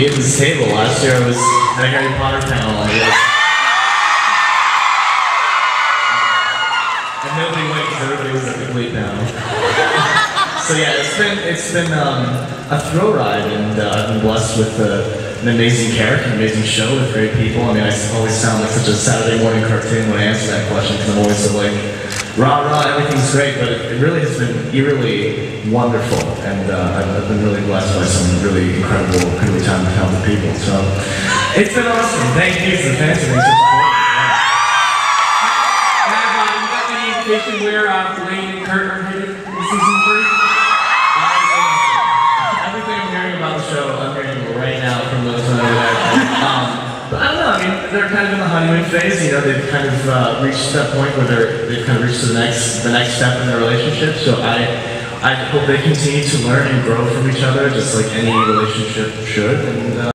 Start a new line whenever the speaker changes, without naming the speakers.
be at this table. Last year I was at a Harry Potter panel. I was, and nobody went because everybody was at the panel. so yeah, it's been it's been um, a thrill ride, and uh, I've been blessed with uh, an amazing character, an amazing show with great people. I mean, I always sound like such a Saturday morning cartoon when I answer that question because I'm always so like rah rah, everything's great, but it, really has been eerily wonderful, and uh, I've, been really blessed by some really incredible, incredibly talented, talented people. So it's been awesome. Thank you to the fans for supportive.
Have indication where uh, Blaine and Kurt are headed in season three?
Everything I'm hearing about the show, I'm hearing right now from those there. Um, Mean, they're kind of in the honeymoon phase. You know, they've kind of uh, reached that point where they're they've kind of reached the next the next step in their relationship. So I I hope they continue to learn and grow from each other, just like any relationship should. And, uh,